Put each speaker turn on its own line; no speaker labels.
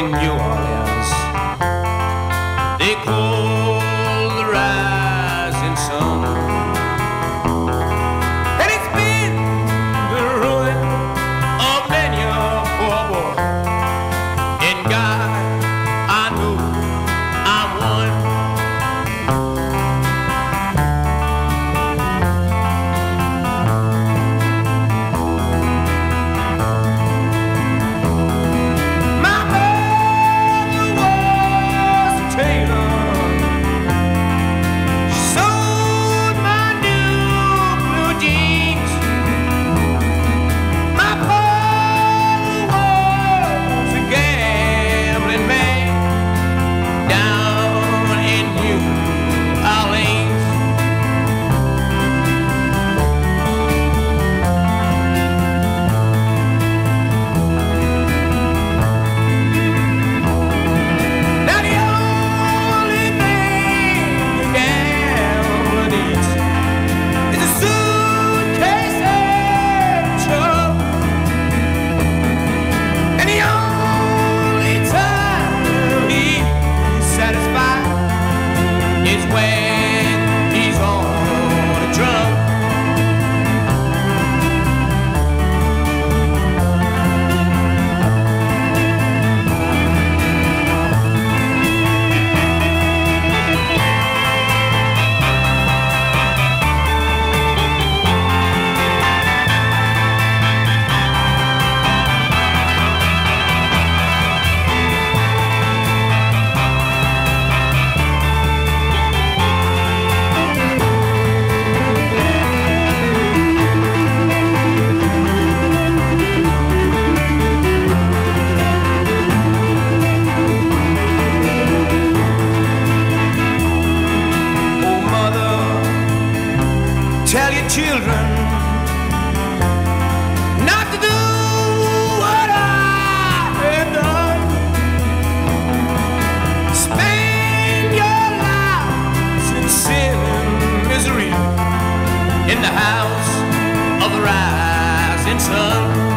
in New Orleans. sun.